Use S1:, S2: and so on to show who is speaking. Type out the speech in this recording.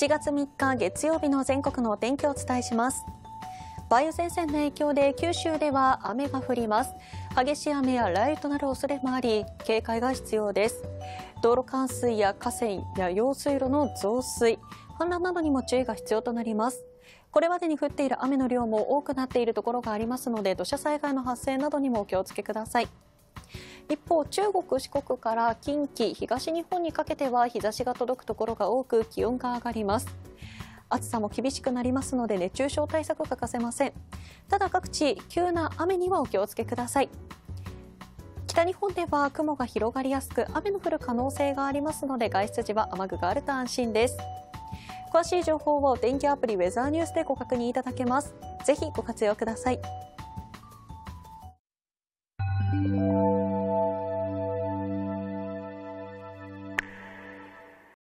S1: 7月3日月曜日の全国のお天気をお伝えします。梅雨前線の影響で九州では雨が降ります。激しい雨や雷雨となる恐れもあり警戒が必要です。道路冠水や河川や用水路の増水氾濫などにも注意が必要となります。これまでに降っている雨の量も多くなっているところがありますので土砂災害の発生などにもお気をつけください。一方、中国、四国から近畿、東日本にかけては日差しが届くところが多く気温が上がります。暑さも厳しくなりますので熱中症対策欠かせません。ただ各地、急な雨にはお気をつけください。北日本では雲が広がりやすく雨の降る可能性がありますので外出時は雨具があると安心です。詳しい情報を天気アプリウェザーニュースでご確認いただけます。ぜひご活用ください。